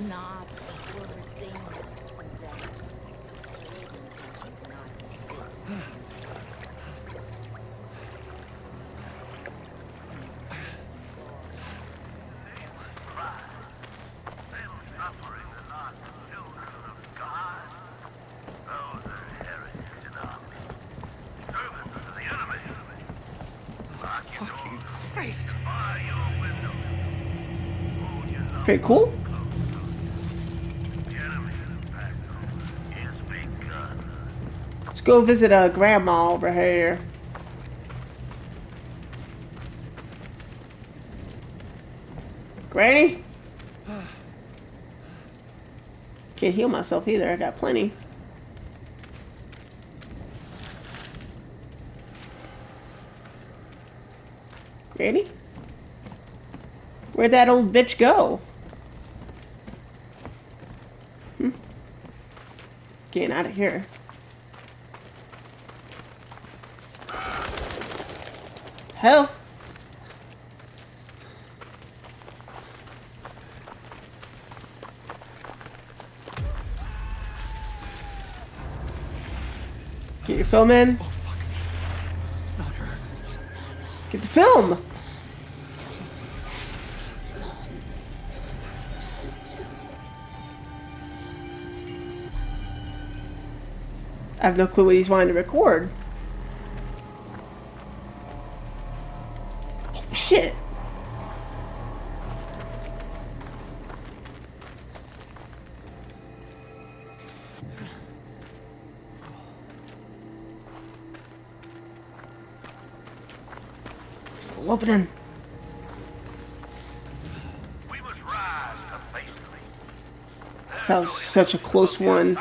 Not a good thing from death. Pretty cool. Go visit a grandma over here. Granny? Can't heal myself either. I got plenty. Granny? Where'd that old bitch go? Hmm. Getting out of here. Hell. Get your film in. Oh, fuck. Not her. Get the film. I have no clue what he's wanting to record. Such a close one.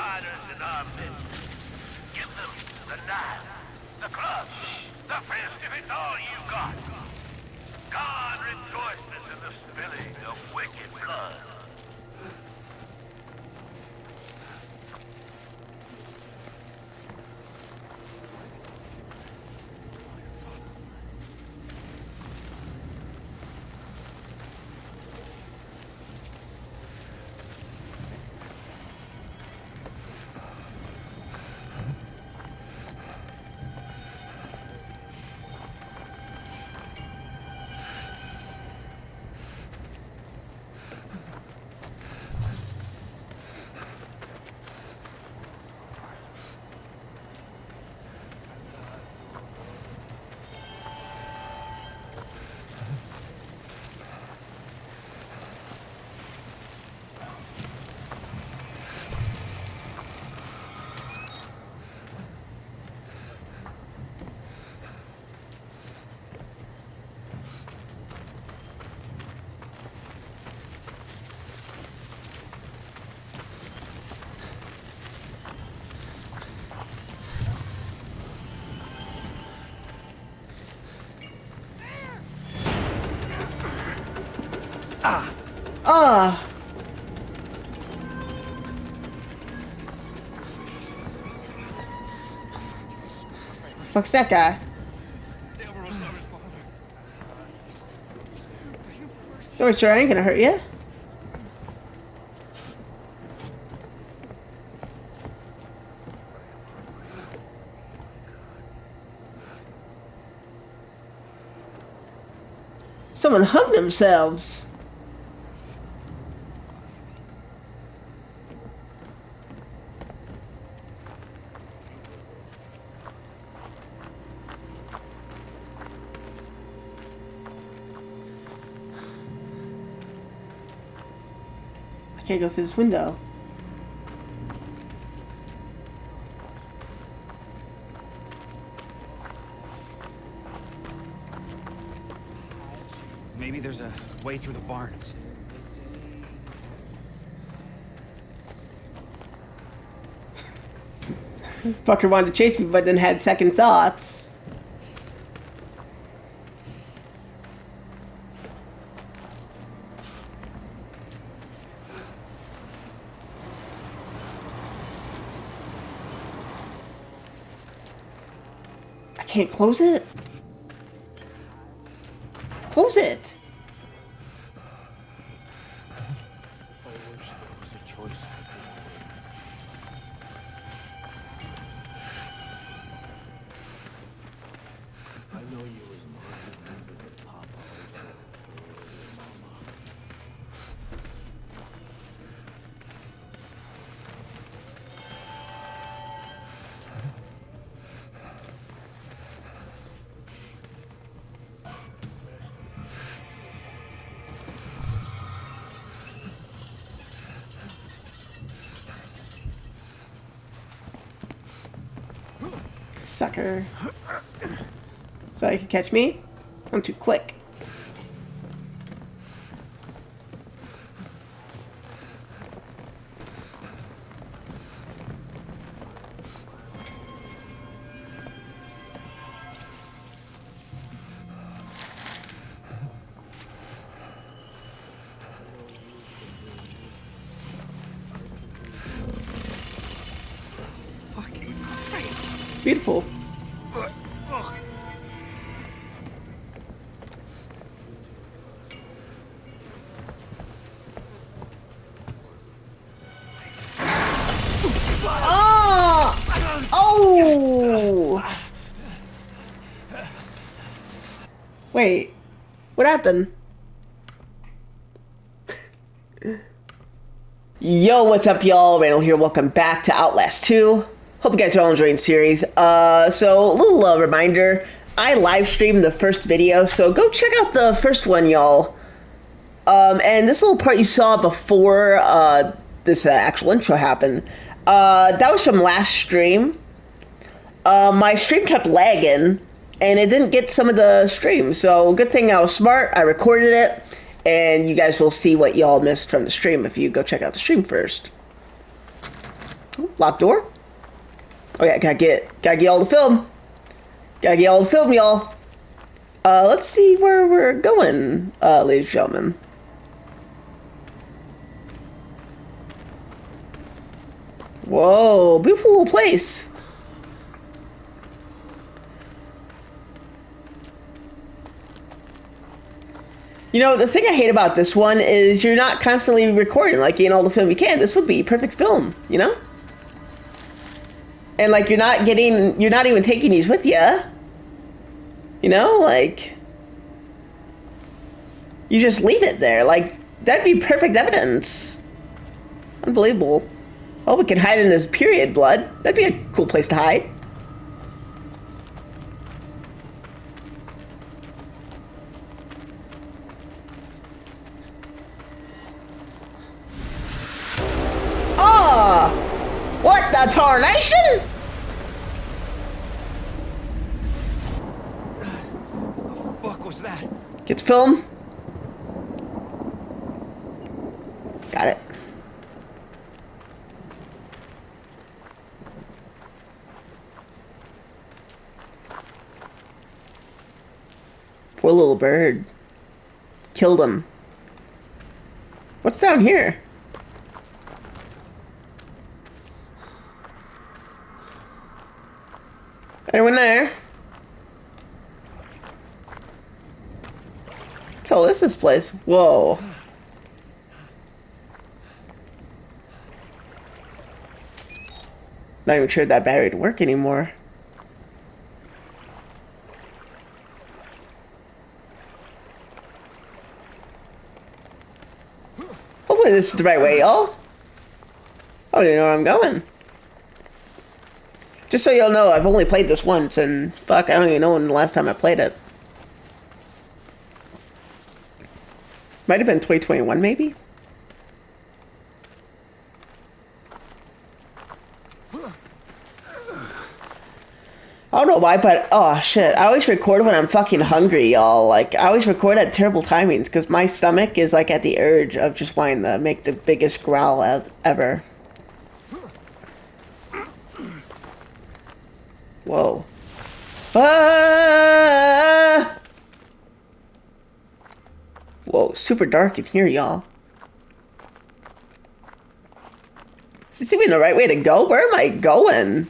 Ah. Fuck's that guy? Don't worry, sir, I ain't gonna hurt you. Someone hung themselves. Through this window. Maybe there's a way through the barn. Fucker wanted to chase me, but then had second thoughts. Can't close it. Close it. Sucker. So you can catch me? I'm too quick. What happened? Yo, what's up, y'all? Randall here. Welcome back to Outlast 2. Hope you guys are all enjoying the series. Uh, so, a little uh, reminder I live streamed the first video, so go check out the first one, y'all. Um, and this little part you saw before uh, this uh, actual intro happened, uh, that was from last stream. Uh, my stream kept lagging, and it didn't get some of the stream. So good thing I was smart. I recorded it, and you guys will see what y'all missed from the stream if you go check out the stream first. Locked door. Oh yeah, gotta get gotta get all the film. Gotta get all the film, y'all. Uh, let's see where we're going, uh, ladies and gentlemen. Whoa, beautiful little place. You know, the thing I hate about this one is you're not constantly recording, like in all the film you can. This would be perfect film, you know? And like you're not getting, you're not even taking these with you. You know, like you just leave it there. Like that'd be perfect evidence. Unbelievable. Oh, we can hide in this period blood. That'd be a cool place to hide. What the fuck was that? Gets film. Got it. Poor little bird. Killed him. What's down here? Anyone there? Tell this this place. Whoa. Not even sure that battery would work anymore. Hopefully this is the right way, y'all. I don't even know where I'm going. Just so y'all know, I've only played this once, and fuck, I don't even know when the last time I played it. Might have been 2021, maybe? I don't know why, but oh shit, I always record when I'm fucking hungry, y'all. Like, I always record at terrible timings because my stomach is like at the urge of just wanting to make the biggest growl ever. Whoa. Ah! Whoa, super dark in here, y'all. Is this even the right way to go? Where am I going?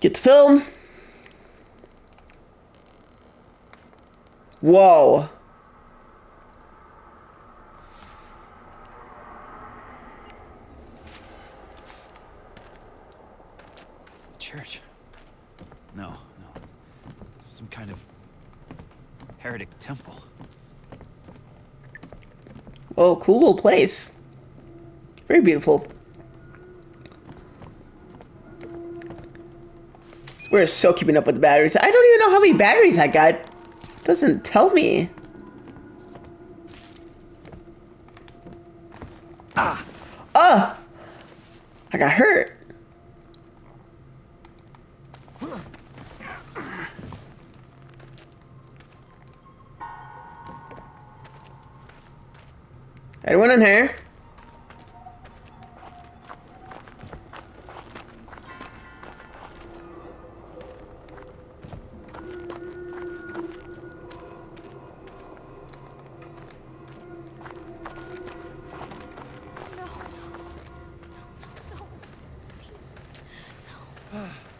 Get the film. Whoa. Church. No, no. Some kind of heretic temple. Whoa, cool place. Very beautiful. We're so keeping up with the batteries. I don't even know how many batteries I got. Doesn't tell me.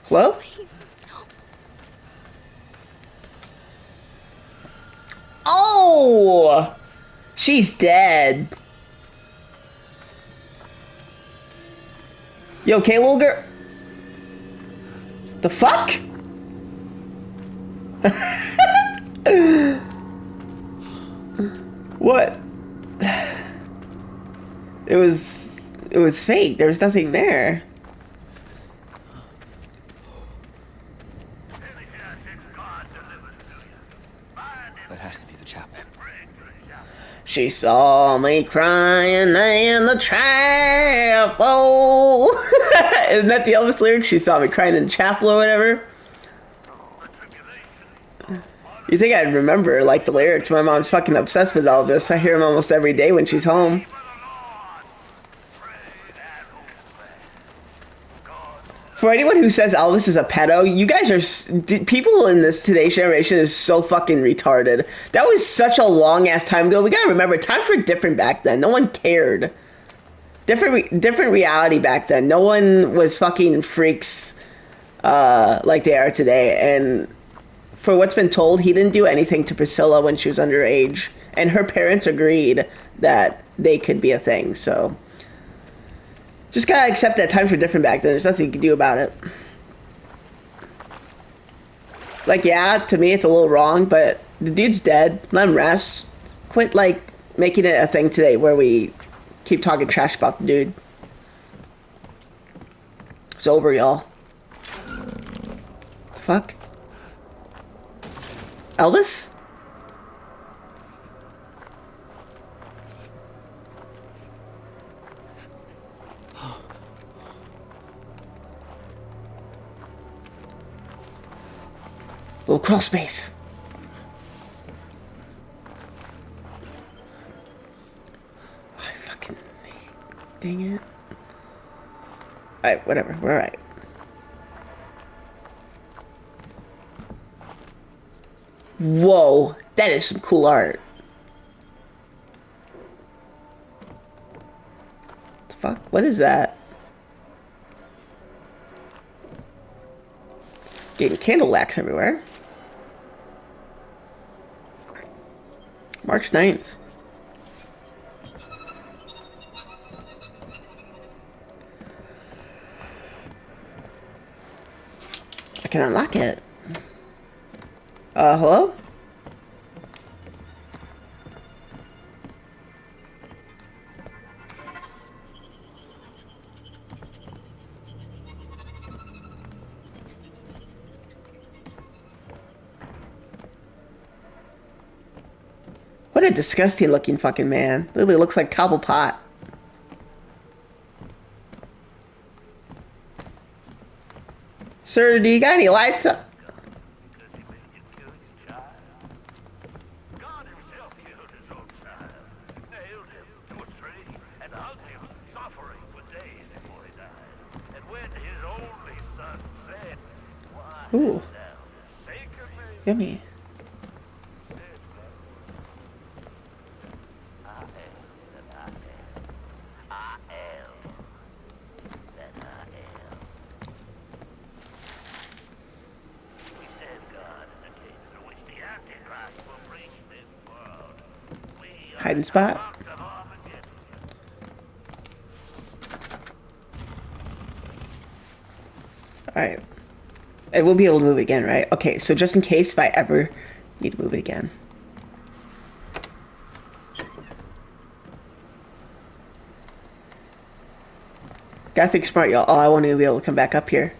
Hello? Oh! She's dead. You okay, little girl? The fuck? what? It was it was fake. There was nothing there. God delivers to you. Find him That has to be the chapel. pray to the chapel. She saw me crying in the chapel. Isn't that the Elvis lyric? She saw me crying in the chapel or whatever. You think I'd remember like the lyrics? My mom's fucking obsessed with Elvis. I hear him almost every day when she's home. For the Lord. Pray and obey. God For anyone who says Elvis is a pedo, you guys are people in this today's generation is so fucking retarded. That was such a long ass time ago. We gotta remember, times were different back then. No one cared. Different, re- different reality back then. No one was fucking freaks uh, like they are today. And for what's been told, he didn't do anything to Priscilla when she was underage, and her parents agreed that they could be a thing. So just gotta accept that times were different back then. There's nothing you can do about it. Like, yeah, to me it's a little wrong, but the dude's dead. Let him rest. Quit like making it a thing today where we keep talking trash about the dude. It's over, y'all. Fuck. Elvis? Little crawl space. I fucking dang it. Alright, whatever, we're alright. Whoa, that is some cool art. Fuck? What is that? Getting candle wax everywhere. March 9th. I can unlock it. Uh, hello? Disgusting looking fucking man. Literally looks like Cobblepot. Sir, do you got any lights up? because he made you kill his child. God himself killed his own child. Nailed him to a tree and hung him, suffering for days before he died. And when his only son said, Why Ooh. hast thou forsaken me? Yummy. I am that I am. I am that I am. We stand guard in the case in which the Antichrist will bring hiding spot. Alright. I will be able to move again, right? Okay, so just in case if I ever need to move it again. Gotta think smart, y'all. Oh, I won't even be able to come back up here.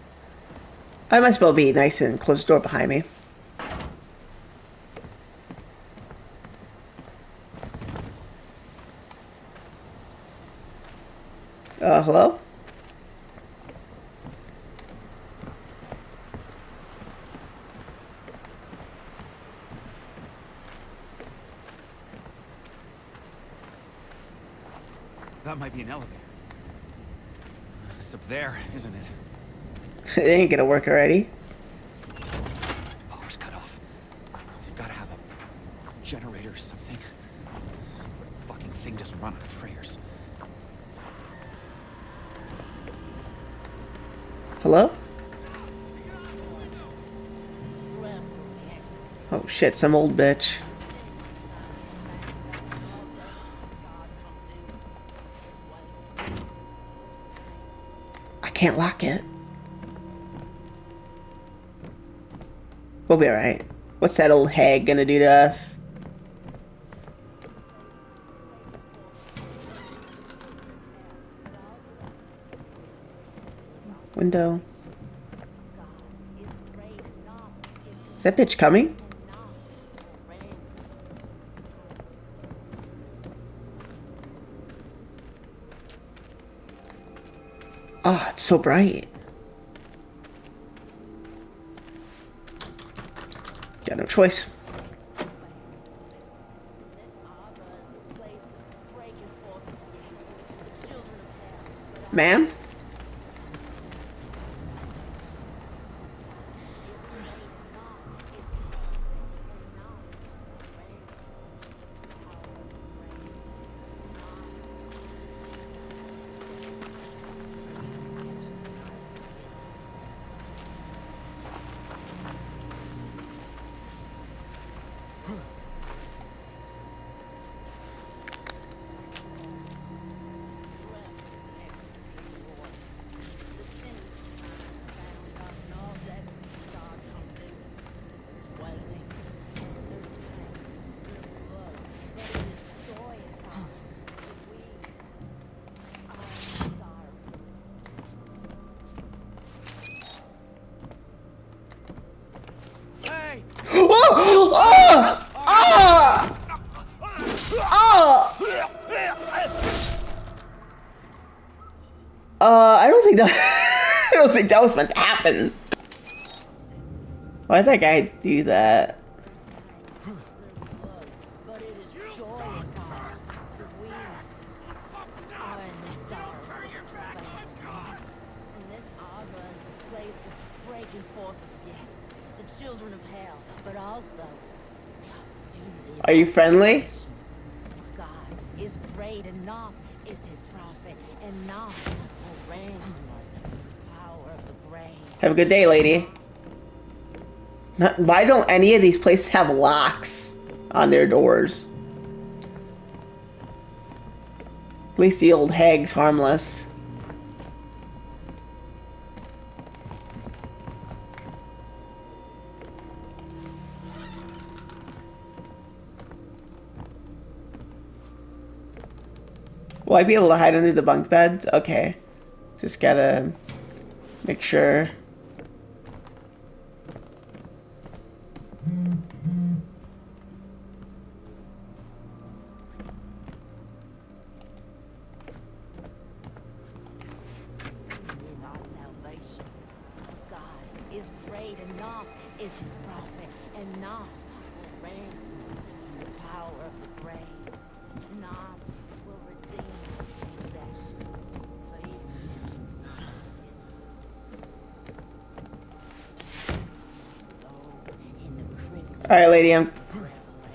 I might as well be nice and close the door behind me. Uh, hello? That might be an elevator. It's up there, isn't it? it ain't gonna work already. Power's cut off. They've got to have a generator or something. The fucking thing doesn't run on prayers. Hello? Forever in the ecstasy. Oh shit, some old bitch. I can't lock it. We'll be alright. What's that old hag gonna do to us? Window. Is that bitch coming? So bright. Got no choice. This don't think that was meant to happen. Why'd that guy do that? Are in the good day, lady. Why don't any of these places have locks on their doors? At least the old hag's harmless. Will I be able to hide under the bunk beds? Okay. Just gotta make sure.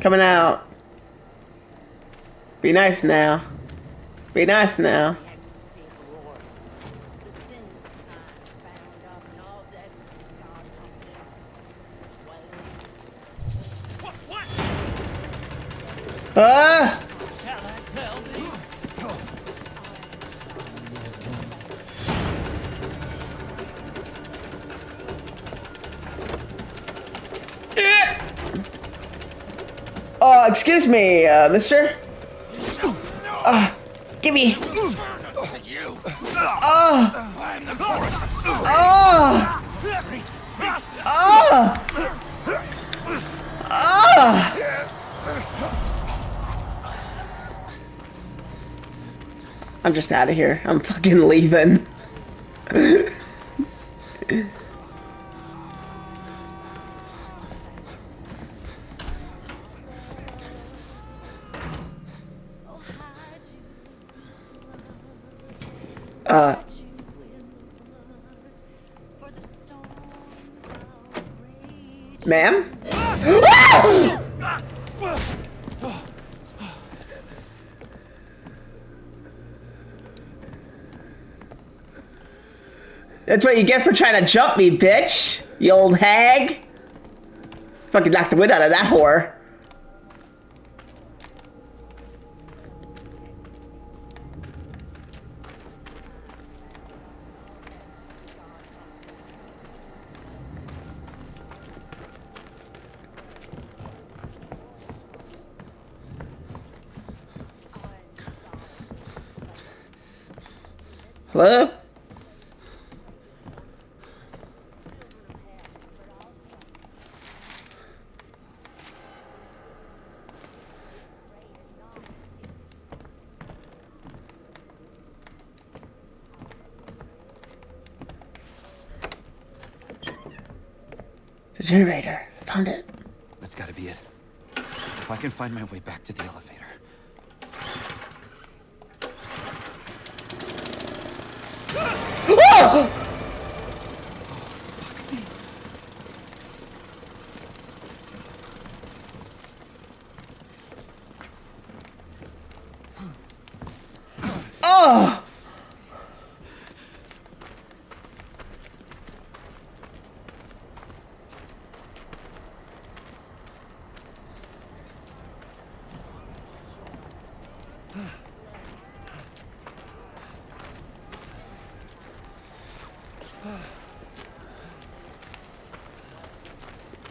Coming out. Be nice now. Be nice now. the Oh, excuse me, uh, mister. Uh, give me. Of oh, oh, oh. I'm just out of here. I'm fucking leaving. That's what you get for trying to jump me, bitch. You old hag. Fucking knocked the wind out of that whore. Hello? Generator. Found it. That's gotta be it. If I can find my way back to the elevator.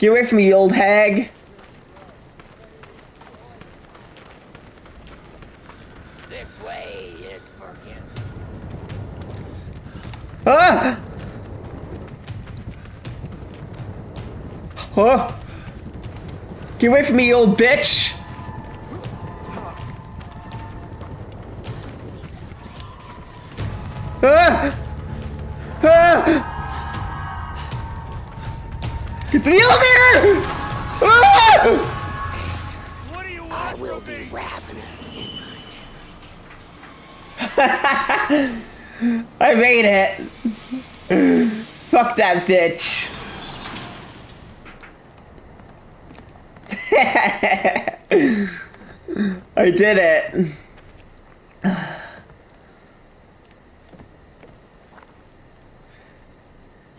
Get away from me, you old hag. This way is for him. Ah! Huh? Get away from me, you old bitch! To the elevator! Ah! What do you want I will be ravenous in I made it. Fuck that bitch. I did it.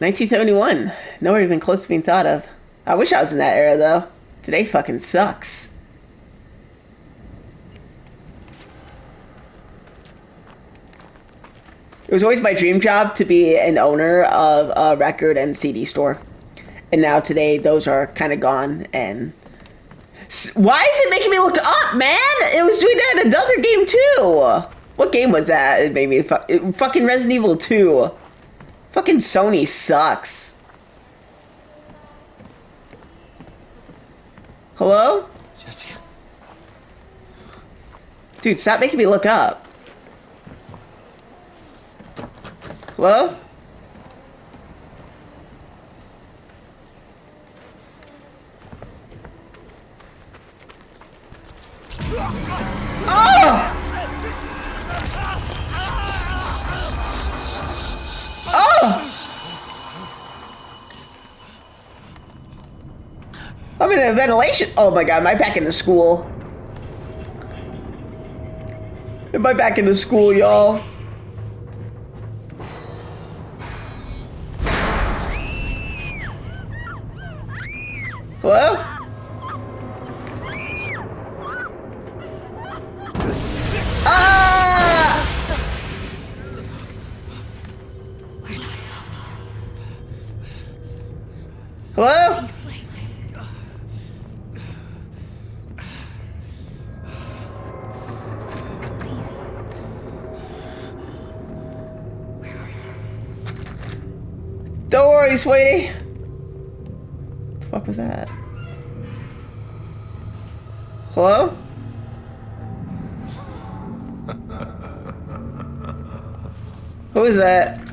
1971. Nowhere even close to being thought of. I wish I was in that era though. Today fucking sucks. It was always my dream job to be an owner of a record and CD store. And now today those are kind of gone and why is it making me look up, man? It was doing that in another game too. What game was that? It made me fu- it, fucking Resident Evil 2. Fucking Sony sucks. Hello? Jessica. Dude, stop making me look up. Hello? In a ventilation. Oh my god, am I back in the school? Am I back in the school, y'all? Sweetie. What the fuck was that? Hello? Who is that?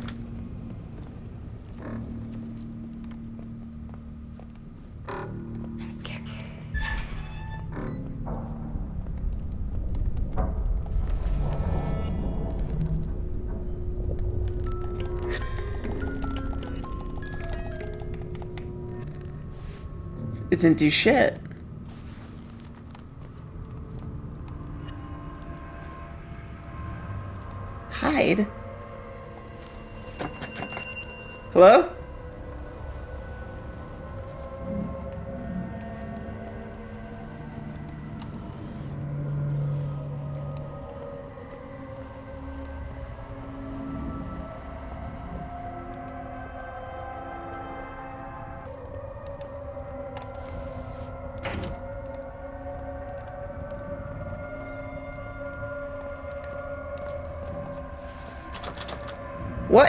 Didn't do shit. Hide? Hello?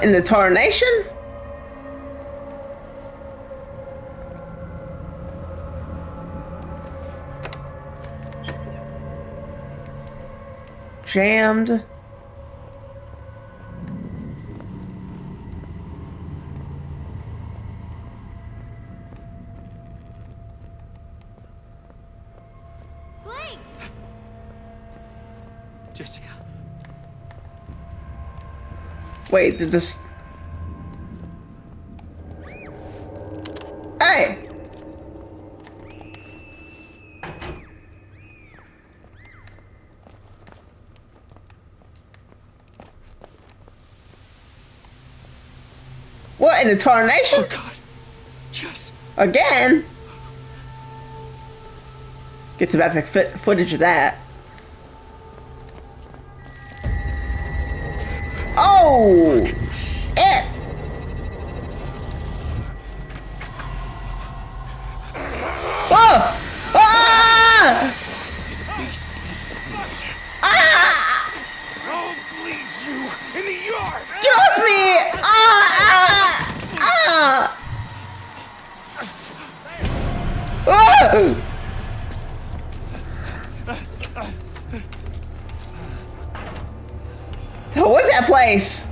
In the tarnation? Jammed. Wait, did this. Hey! What in the tarnation? Oh God. Jess. Again? Get some epic footage of that. Place?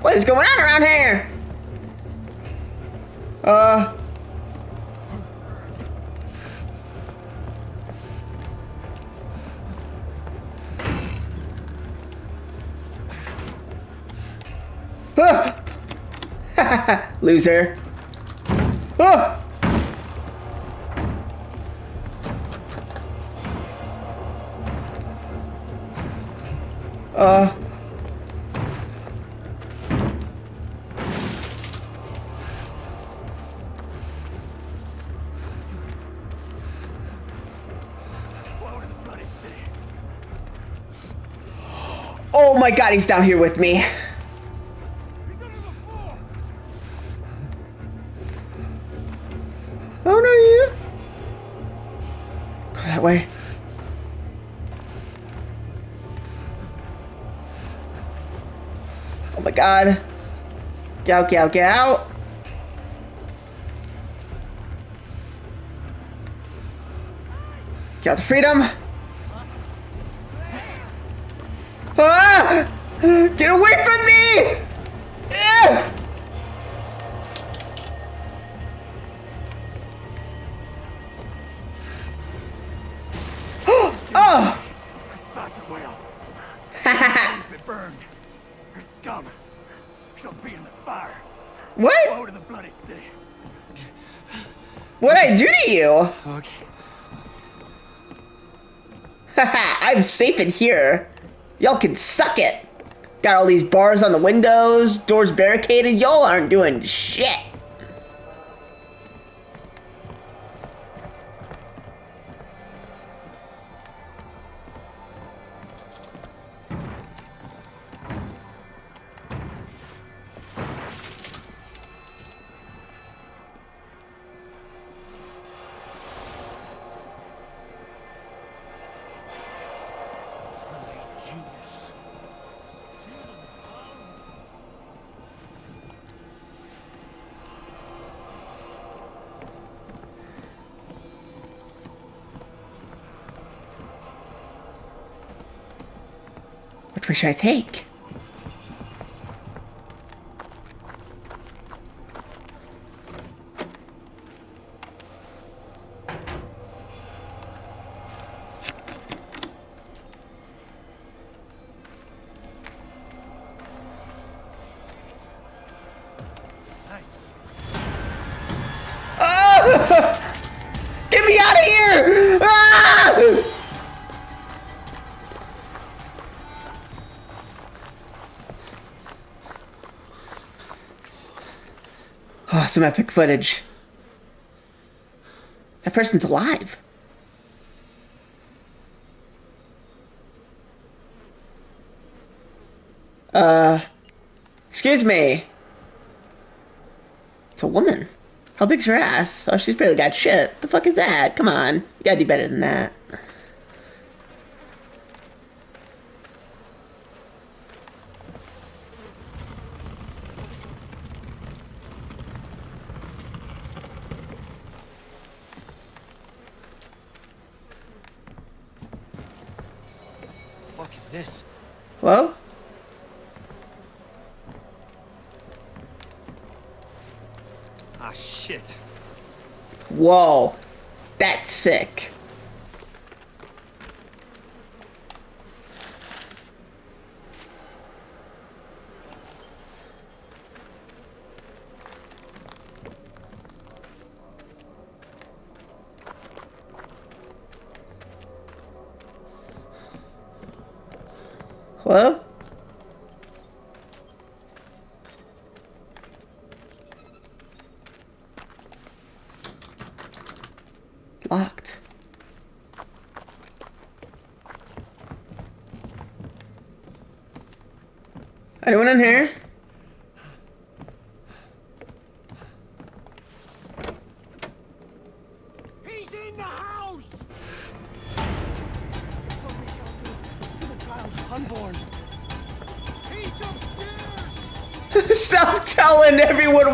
What is going on around here? Uh. Loser. Ah! my god, he's down here with me. Oh no, you. Go that way. Oh my god. Get out, get out, get out. Get out to freedom. Get away from me! Ah! oh! Whale, be burned. Her scum shall be in the fire. what? To the bloody city. What'd I do to you? Okay. I'm safe in here. Y'all can suck it. Got all these bars on the windows, doors barricaded. Y'all aren't doing shit. I take? Some epic footage. That person's alive. Uh, excuse me. It's a woman. How big's her ass? Oh, she's barely got shit. The fuck is that? Come on. You gotta do better than that. fuck is this? Hello? Ah, shit. Whoa. That's sick. Hello? Locked. Anyone in here? He's in the house! Unborn. He's upstairs! Stop telling everyone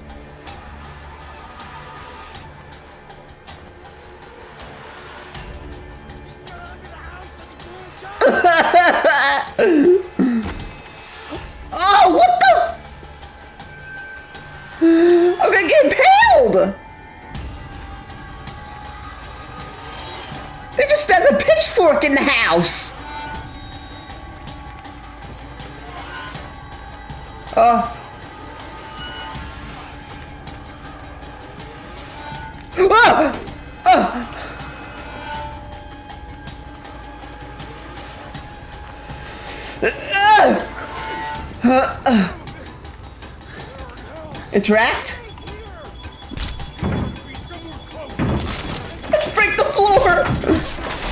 It's racked? Close! Break the floor!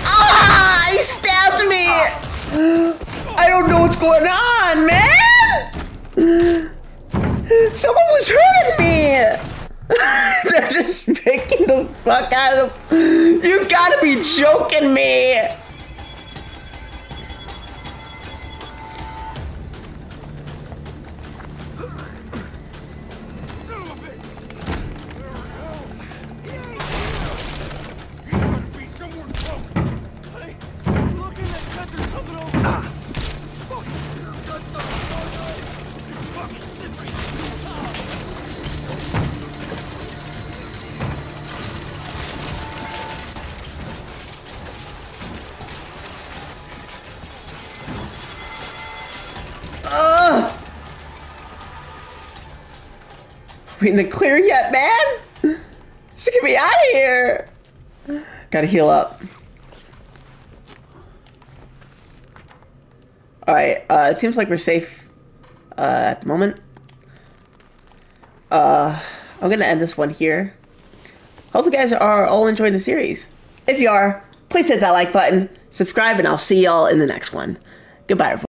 Ah! He stabbed me! I don't know what's going on, man! Someone was hurting me! They're just breaking the fuck out of You gotta be joking me! We in the clear yet, man? Just get me out of here! Gotta heal up. Alright, uh, it seems like we're safe uh, at the moment. Uh, I'm gonna end this one here. Hope you guys are all enjoying the series. If you are, please hit that like button, subscribe, and I'll see y'all in the next one. Goodbye, everyone.